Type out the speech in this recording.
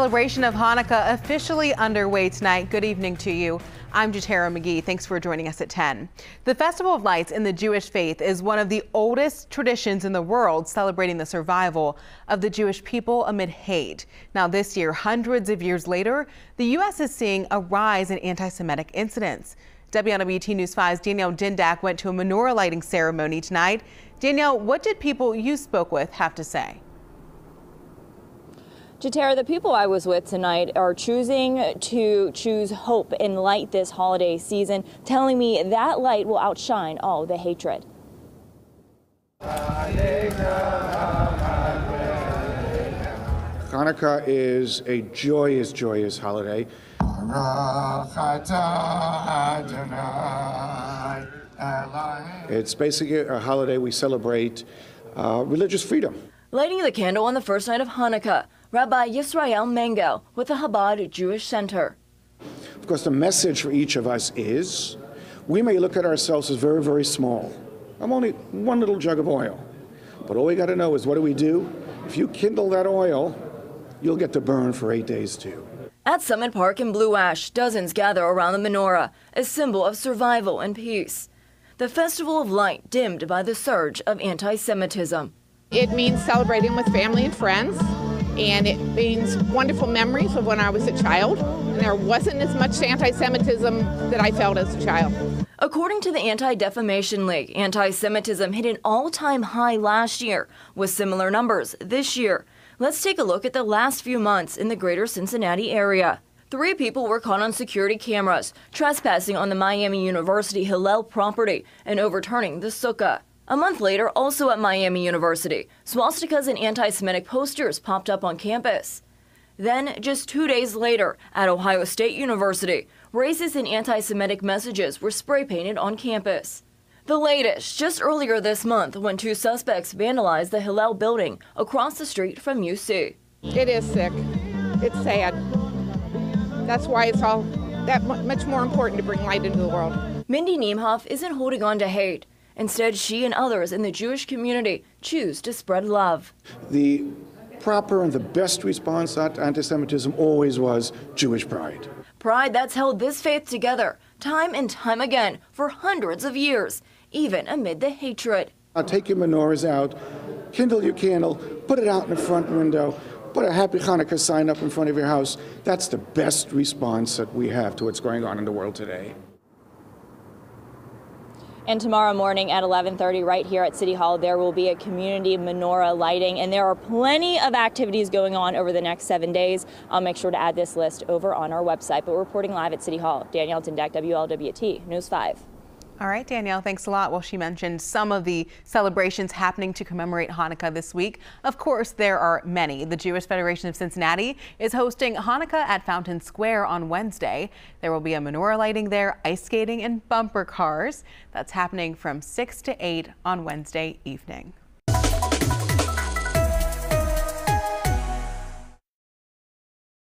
Celebration of Hanukkah officially underway tonight. Good evening to you. I'm Jatera McGee. Thanks for joining us at 10. The Festival of Lights in the Jewish faith is one of the oldest traditions in the world, celebrating the survival of the Jewish people amid hate. Now, this year, hundreds of years later, the U.S. is seeing a rise in anti-Semitic incidents. WLWT News 5's Danielle Dindak went to a menorah lighting ceremony tonight. Danielle, what did people you spoke with have to say? Jatera, the people I was with tonight are choosing to choose hope and light this holiday season, telling me that light will outshine all the hatred. Hanukkah is a joyous, joyous holiday. It's basically a holiday we celebrate uh, religious freedom. Lighting the candle on the first night of Hanukkah, Rabbi Yisrael Mangel with the Chabad Jewish Center. Of course, the message for each of us is we may look at ourselves as very, very small. I'm only one little jug of oil. But all we got to know is what do we do? If you kindle that oil, you'll get to burn for eight days too. At Summit Park in Blue Ash, dozens gather around the menorah, a symbol of survival and peace. The Festival of Light dimmed by the surge of anti Semitism. It means celebrating with family and friends and it means wonderful memories of when I was a child. And there wasn't as much anti Semitism that I felt as a child. According to the Anti Defamation League, anti Semitism hit an all time high last year, with similar numbers this year. Let's take a look at the last few months in the greater Cincinnati area. Three people were caught on security cameras, trespassing on the Miami University Hillel property and overturning the sukkah. A month later, also at Miami University, swastikas and anti Semitic posters popped up on campus. Then, just two days later, at Ohio State University, racist and anti Semitic messages were spray painted on campus. The latest, just earlier this month, when two suspects vandalized the Hillel building across the street from UC. It is sick. It's sad. That's why it's all that much more important to bring light into the world. Mindy Niemhoff isn't holding on to hate. Instead, she and others in the Jewish community choose to spread love. The proper and the best response to anti Semitism always was Jewish pride. Pride that's held this faith together time and time again for hundreds of years, even amid the hatred. I'll take your menorahs out, kindle your candle, put it out in the front window, put a Happy Hanukkah sign up in front of your house. That's the best response that we have to what's going on in the world today. And tomorrow morning at 11:30 right here at City Hall there will be a community menorah lighting and there are plenty of activities going on over the next 7 days. I'll make sure to add this list over on our website. But reporting live at City Hall, Danielle Dindak, WLWT News 5. All right, Danielle, thanks a lot. Well, she mentioned some of the celebrations happening to commemorate Hanukkah this week. Of course, there are many. The Jewish Federation of Cincinnati is hosting Hanukkah at Fountain Square on Wednesday. There will be a menorah lighting there, ice skating, and bumper cars. That's happening from 6 to 8 on Wednesday evening.